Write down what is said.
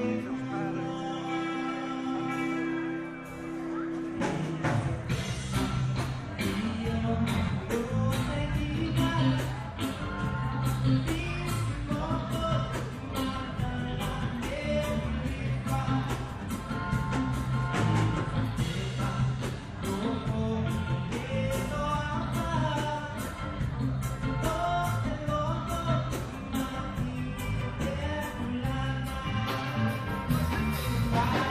Amen. Bye.